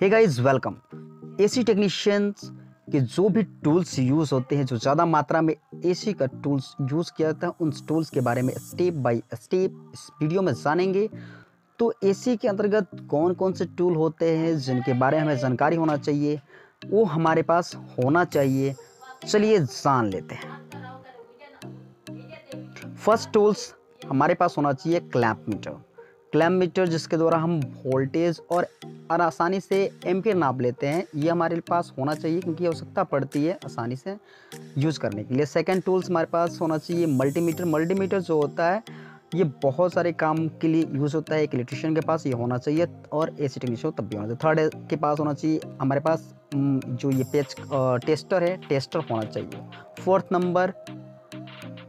Hey guys welcome AC technicians के जो भी टूल्स यूज़ होते हैं, जो ज़्यादा मात्रा में एसी का टूल्स यूज़ किया जाता है, उन टूल्स के बारे में स्टेप बाय स्टेप इस वीडियो में जानेंगे। तो एसी के अंतर्गत कौन कौन से टूल होते हैं, जिनके बारे में हमें जानकारी होना चाहिए, वो हमारे पास होना चाहिए। चलिए जान लेते हैं। फ़र्स्ट टूल्स हमारे पास होना चाहिए क्लैंप मीटर क्लैम्प मीटर, जिसके द्वारा हम वोल्टेज और आसानी से एम्पियर नाप लेते हैं, ये हमारे पास होना चाहिए, क्योंकि आवश्यकता पड़ती है आसानी से यूज़ करने के लिए। सेकंड टूल्स हमारे पास होना चाहिए, मल्टीमीटर। मल्टीमीटर जो होता है, ये बहुत सारे काम के लिए यूज़ होता है। एक इलेक्ट्रिशियन के पास ये होना चाहिए और ए सी टेक्नीशियन तब भी होना चाहिए। थर्ड के पास होना चाहिए, हमारे पास जो ये पेच टेस्टर है, टेस्टर होना चाहिए। Fourth number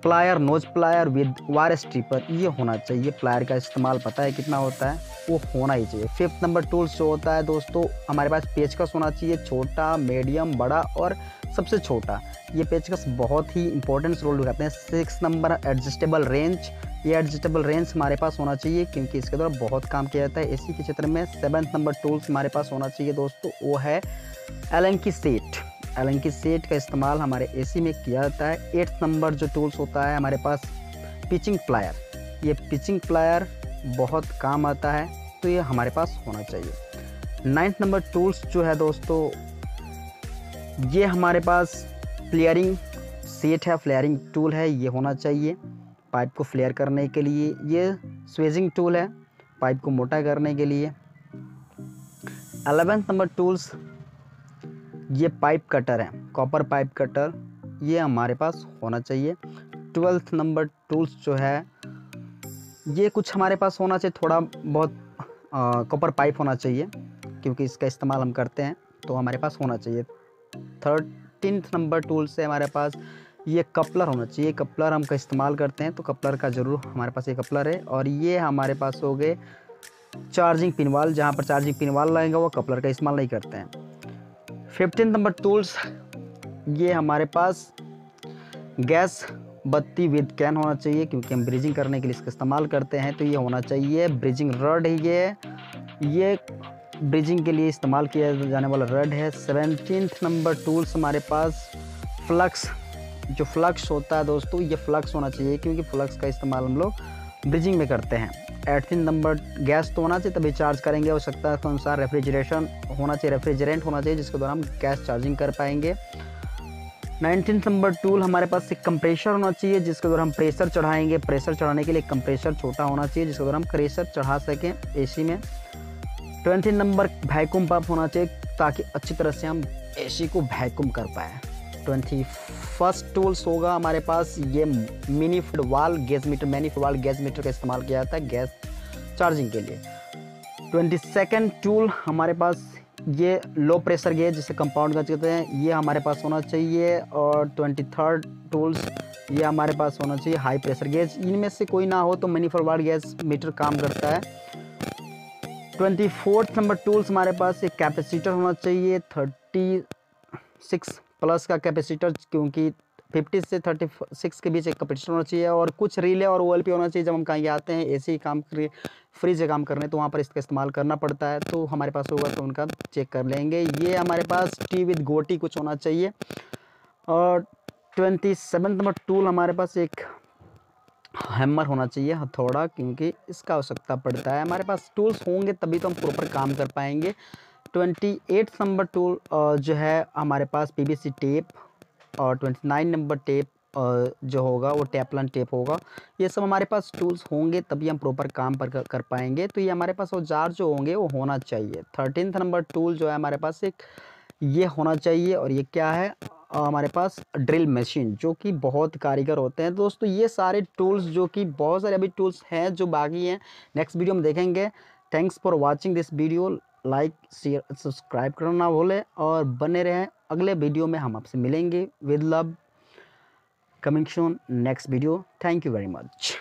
plier, nose plier with wire stripper, ये होना चाहिए। प्लायर का इस्तेमाल पता है कितना होता है? वो होना ही चाहिए। फिफ्थ नंबर टूल्स जो होता है दोस्तों, हमारे पास पेचकस होना चाहिए, छोटा मीडियम बड़ा और सबसे छोटा। ये पेचकस बहुत ही इंपॉर्टेंट रोल निभाते हैं। सिक्स नंबर एडजस्टेबल रेंज ये एडजस्टेबल रेंज हमारे पास होना चाहिए क्योंकि इसके द्वारा बहुत काम किया जाता है। इसी के क्षेत्र में सेवन्थ नंबर टूल्स हमारे पास होना चाहिए दोस्तों, वो है एलन की सेट एलन की सेट का इस्तेमाल हमारे एसी में किया जाता है। एट्थ नंबर जो टूल्स होता है हमारे पास पिचिंग प्लायर ये पिचिंग प्लायर बहुत काम आता है तो ये हमारे पास होना चाहिए। नाइन्थ नंबर टूल्स जो है दोस्तों, ये हमारे पास फ्लेयरिंग सेट है फ्लेयरिंग टूल है, ये होना चाहिए पाइप को फ्लेयर करने के लिए। ये स्वेजिंग टूल है पाइप को मोटा करने के लिए। अलेवेंथ नंबर टूल्स ये पाइप कटर है, कॉपर पाइप कटर, ये हमारे पास होना चाहिए। ट्वेल्थ नंबर टूल्स जो है, ये कुछ हमारे पास होना चाहिए, थोड़ा बहुत कॉपर पाइप होना चाहिए, क्योंकि इसका इस्तेमाल हम करते हैं तो हमारे पास होना चाहिए। थर्टीन नंबर टूल्स है हमारे पास, ये कपलर होना चाहिए, कपलर हम का इस्तेमाल करते हैं तो कपलर का ज़रूर हमारे पास ये कपलर है, और ये हमारे पास हो गए चार्जिंग पिनवाल जहाँ पर चार्जिंग पिनवाल लगेगा, वो कपलर का इस्तेमाल नहीं करते हैं। फिफ्टीन नंबर टूल्स ये हमारे पास गैस बत्ती विद कैन होना चाहिए क्योंकि हम ब्रिजिंग करने के लिए इसका इस्तेमाल करते हैं तो ये होना चाहिए। ब्रिजिंग रड है ये। ये ब्रिजिंग के लिए इस्तेमाल किया जाने वाला रड है। सेवनटीन नंबर टूल्स हमारे पास फ्लक्स जो फ्लक्स होता है दोस्तों, ये फ्लक्स होना चाहिए क्योंकि फ्लक्स का इस्तेमाल हम लोग ब्रिजिंग में करते हैं। एटीन नंबर गैस तो होना चाहिए, तभी चार्ज करेंगे। आवश्यकता के अनुसार रेफ्रिजरेशन होना चाहिए, रेफ्रिजरेंट होना चाहिए, जिसके द्वारा हम गैस चार्जिंग कर पाएँगे। नाइनटीन नंबर टूल हमारे पास एक कंप्रेशर होना चाहिए, जिसके द्वारा हम प्रेशर चढ़ाएँगे। प्रेशर चढ़ाने के लिए कंप्रेशर छोटा होना चाहिए, जिसके द्वारा हम प्रेशर चढ़ा सकें एसी में। ट्वेंटी नंबर वैक्यूम पंप होना चाहिए, ताकि अच्छी तरह से हम एसी को वैक्यूम कर पाए। ट्वेंटी फ़र्स्ट टूल्स होगा हमारे पास। ये मिनी फुटवाल गैस मीटर, मैनी फुटवाल गैस मीटर का इस्तेमाल किया जाता है गैस चार्जिंग के लिए। ट्वेंटी सेकेंड टूल हमारे पास, ये लो प्रेशर गेज जिसे कंपाउंड गज कहते हैं, ये हमारे पास होना चाहिए। और ट्वेंटी थर्ड टूल्स, ये हमारे पास होना चाहिए हाई प्रेशर गेज इनमें से कोई ना हो तो मिनी फॉरवर्ड गैस मीटर काम करता है। ट्वेंटी फोर्थ नंबर टूल्स हमारे पास, एक कैपेसिटर होना चाहिए, थर्टी सिक्स प्लस का कैपेसिटर क्योंकि 50 से 36 के बीच एक कैपेसिटर होना चाहिए और कुछ रिले और ओ होना चाहिए जब हम कहीं आते हैं ऐसे काम फ्रिज काम करने तो वहाँ पर इसका इस्तेमाल करना पड़ता है। तो हमारे पास होगा तो उनका चेक कर लेंगे। ये हमारे पास टी विद गोटी कुछ होना चाहिए। और ट्वेंटी सेवन नंबर टूल हमारे पास एक हैमर होना चाहिए हथौड़ा क्योंकि इसका आवश्यकता पड़ता है। हमारे पास टूल्स होंगे तभी तो हम प्रॉपर काम कर पाएँगे। ट्वेंटी एट नंबर टूल जो है हमारे पास पीवीसी टेप और ट्वेंटी नाइन नंबर टेप जो होगा वो टेपलन टेप होगा। ये सब हमारे पास टूल्स होंगे तभी हम प्रॉपर काम पर कर, कर पाएँगे। तो ये हमारे पास औज़ार जो होंगे वो होना चाहिए। थर्टीन नंबर टूल जो है हमारे पास एक ये होना चाहिए और ये क्या है? हमारे पास ड्रिल मशीन जो कि बहुत कारीगर होते हैं। दोस्तों ये सारे टूल्स जो कि बहुत सारे अभी टूल्स हैं जो बाकी हैं। नेक्स्ट वीडियो में देखेंगे। Thanks for watching this video like, share subscribe करना ना भूलें और बने रहें। अगले वीडियो में हम आपसे मिलेंगे। With love. Coming soon next video. Thank you very much.